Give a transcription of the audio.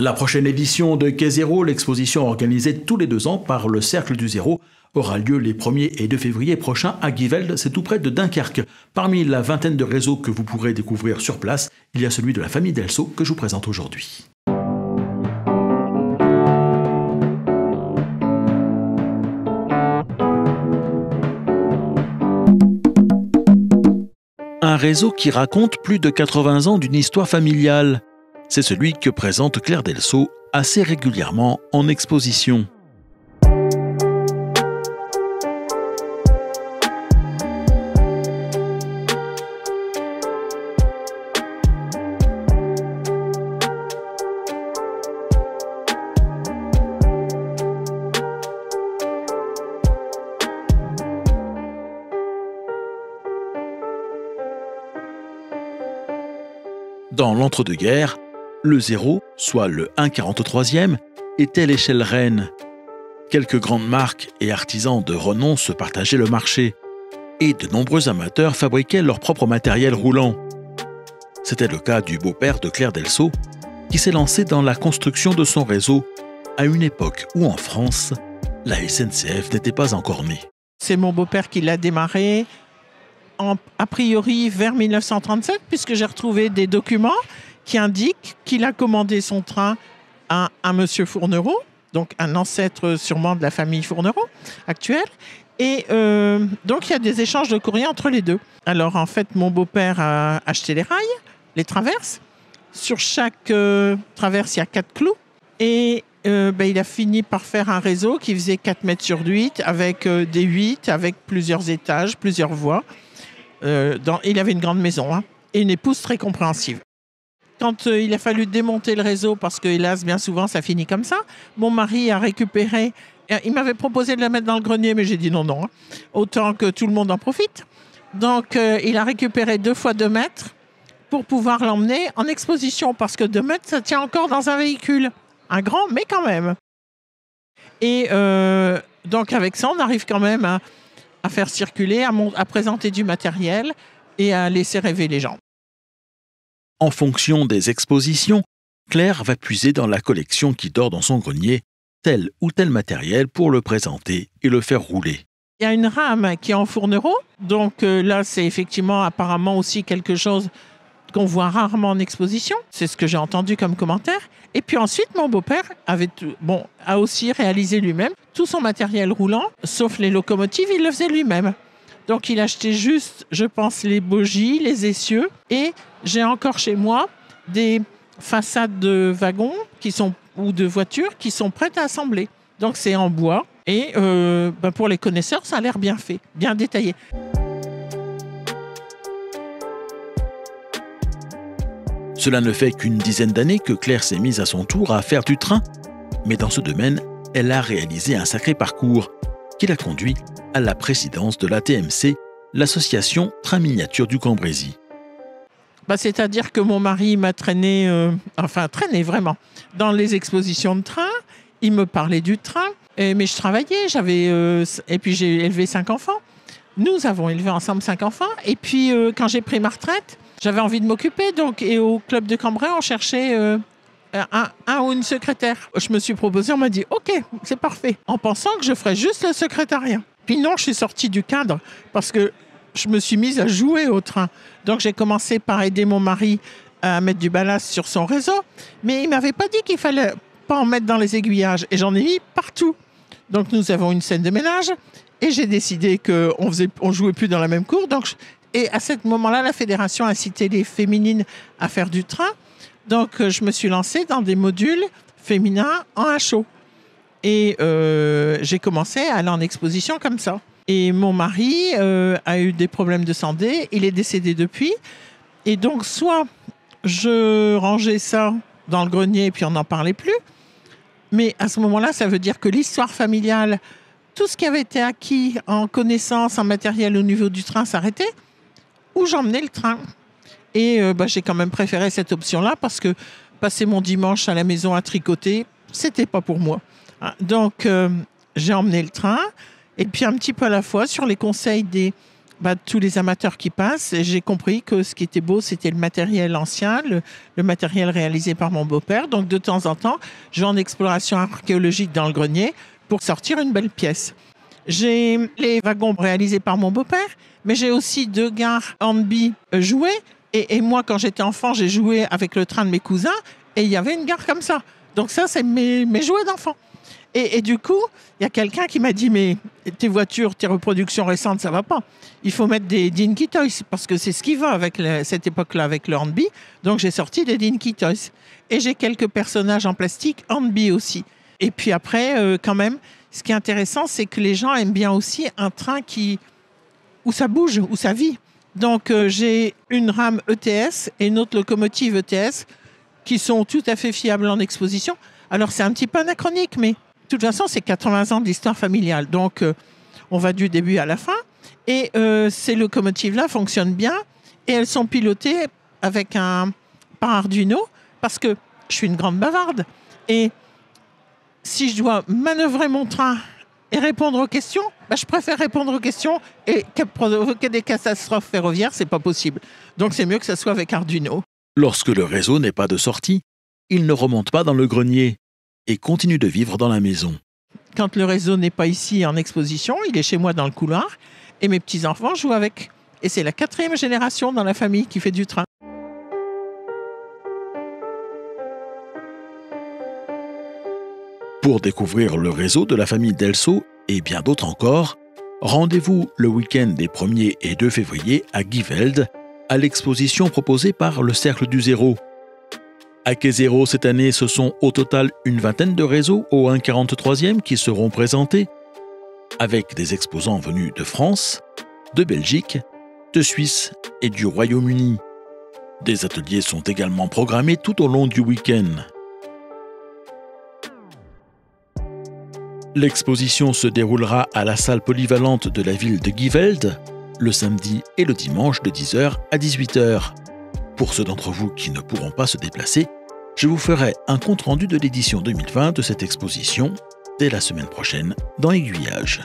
La prochaine édition de Quai Zéro, l'exposition organisée tous les deux ans par le Cercle du Zéro, aura lieu les 1er et 2 février prochains à Givelde, c'est tout près de Dunkerque. Parmi la vingtaine de réseaux que vous pourrez découvrir sur place, il y a celui de la famille Delso que je vous présente aujourd'hui. Un réseau qui raconte plus de 80 ans d'une histoire familiale. C'est celui que présente Claire Delso assez régulièrement en exposition. Dans l'entre-deux-guerres, le 0, soit le 1,43e, était l'échelle reine. Quelques grandes marques et artisans de renom se partageaient le marché, et de nombreux amateurs fabriquaient leur propre matériel roulant. C'était le cas du beau-père de Claire Delceau, qui s'est lancé dans la construction de son réseau à une époque où en France, la SNCF n'était pas encore née. C'est mon beau-père qui l'a démarré, a priori vers 1937, puisque j'ai retrouvé des documents qui indique qu'il a commandé son train à un monsieur Fournereau, donc un ancêtre sûrement de la famille Fournereau actuelle. Et euh, donc, il y a des échanges de courrier entre les deux. Alors, en fait, mon beau-père a acheté les rails, les traverses. Sur chaque euh, traverse, il y a quatre clous. Et euh, ben, il a fini par faire un réseau qui faisait 4 mètres sur 8, avec des 8, avec plusieurs étages, plusieurs voies. Il avait une grande maison hein, et une épouse très compréhensive quand euh, il a fallu démonter le réseau, parce que hélas, bien souvent, ça finit comme ça, mon mari a récupéré. Euh, il m'avait proposé de la mettre dans le grenier, mais j'ai dit non, non. Hein. Autant que tout le monde en profite. Donc, euh, il a récupéré deux fois deux mètres pour pouvoir l'emmener en exposition, parce que deux mètres, ça tient encore dans un véhicule. Un grand, mais quand même. Et donc, avec ça, on arrive quand même à, faire circuler, à présenter du matériel et à laisser rêver les gens. En fonction des expositions, Claire va puiser dans la collection qui dort dans son grenier tel ou tel matériel pour le présenter et le faire rouler. Il y a une rame qui est en fournereau, donc euh, là c'est effectivement apparemment aussi quelque chose qu'on voit rarement en exposition. C'est ce que j'ai entendu comme commentaire. Et puis ensuite, mon beau-père avait bon, a aussi réalisé lui-même tout son matériel roulant, sauf les locomotives, il le faisait lui-même. Donc il achetait juste, je pense, les bogies, les essieux. Et j'ai encore chez moi des façades de wagons qui sont, ou de voitures qui sont prêtes à assembler. Donc c'est en bois. Et euh, ben, pour les connaisseurs, ça a l'air bien fait, bien détaillé. Cela ne fait qu'une dizaine d'années que Claire s'est mise à son tour à faire du train. Mais dans ce domaine, elle a réalisé un sacré parcours qui l'a conduit à la présidence de l'ATMC, l'association Train Miniature du Cambrésis. Bah, C'est-à-dire que mon mari m'a traîné, euh, enfin traîné vraiment, dans les expositions de train. Il me parlait du train, mais je travaillais, j'avais, euh, et puis j'ai élevé cinq enfants. Nous avons élevé ensemble cinq enfants. Et puis euh, quand j'ai pris ma retraite, j'avais envie de m'occuper. Donc, et au club de Cambrai, on cherchait un, un, ou une secrétaire. Je me suis proposé, on m'a dit OK, c'est parfait, en pensant que je ferais juste le secrétariat. Puis non, je suis sortie du cadre parce que je me suis mise à jouer au train. Donc j'ai commencé par aider mon mari à mettre du ballast sur son réseau, mais il m'avait pas dit qu'il fallait pas en mettre dans les aiguillages et j'en ai mis partout. Donc nous avons une scène de ménage et j'ai décidé qu'on faisait, on jouait plus dans la même cour. Donc et à ce moment-là, la fédération a incité les féminines à faire du train. Donc je me suis lancée dans des modules féminins en HO. Et euh, j'ai commencé à aller en exposition comme ça. Et mon mari euh, a eu des problèmes de santé. Il est décédé depuis. Et donc, soit je rangeais ça dans le grenier et puis on n'en parlait plus. Mais à ce moment-là, ça veut dire que l'histoire familiale, tout ce qui avait été acquis en connaissance, en matériel au niveau du train s'arrêtait. Ou j'emmenais le train. Et euh, bah, j'ai quand même préféré cette option-là parce que passer mon dimanche à la maison à tricoter, c'était pas pour moi. Ah, donc, euh, j'ai emmené le train. Et puis, un petit peu à la fois, sur les conseils des, bah, tous les amateurs qui passent. J'ai compris que ce qui était beau, c'était le matériel ancien, le, matériel réalisé par mon beau-père. Donc de temps en temps, je vais en exploration archéologique dans le grenier pour sortir une belle pièce. J'ai les wagons réalisés par mon beau-père, mais j'ai aussi deux gares Hornby joués. Et, et moi, quand j'étais enfant, j'ai joué avec le train de mes cousins et il y avait une gare comme ça. Donc ça, c'est mes jouets d'enfant. Et, du coup, il y a quelqu'un qui m'a dit, mais tes voitures, tes reproductions récentes, ça va pas. Il faut mettre des Dinky Toys, parce que c'est ce qui va avec cette époque-là, avec le Hornby. Donc j'ai sorti des Dinky Toys. Et j'ai quelques personnages en plastique Hornby aussi. Et puis après, euh, quand même, ce qui est intéressant, c'est que les gens aiment bien aussi un train qui où ça bouge, où ça vit. Donc euh, j'ai une rame ETS et une autre locomotive ETS qui sont tout à fait fiables en exposition. Alors c'est un petit peu anachronique, mais de toute façon c'est 80 ans d'histoire familiale. Donc euh, on va du début à la fin. Et euh, ces locomotives-là fonctionnent bien et elles sont pilotées avec un par Arduino parce que je suis une grande bavarde. Et si je dois manœuvrer mon train et répondre aux questions, bah, je préfère répondre aux questions et que provoquer des catastrophes ferroviaires, c'est pas possible. Donc c'est mieux que ça soit avec Arduino. Lorsque le réseau n'est pas de sortie, il ne remonte pas dans le grenier et continue de vivre dans la maison. Quand le réseau n'est pas ici en exposition, il est chez moi dans le couloir et mes petits-enfants jouent avec. Et c'est la quatrième génération dans la famille qui fait du train. Pour découvrir le réseau de la famille Delso et bien d'autres encore, rendez-vous le week-end des 1er et 2 février à Giveld, à l'exposition proposée par le Cercle du Zéro. À Zéro cette année, ce sont au total une vingtaine de réseaux au 1,43e qui seront présentés, avec des exposants venus de France, de Belgique, de Suisse et du Royaume-Uni. Des ateliers sont également programmés tout au long du week-end. L'exposition se déroulera à la salle polyvalente de la ville de Giveld le samedi et le dimanche de 10h à 18h. Pour ceux d'entre vous qui ne pourront pas se déplacer, je vous ferai un compte-rendu de l'édition 2020 de cette exposition dès la semaine prochaine dans Aiguillage.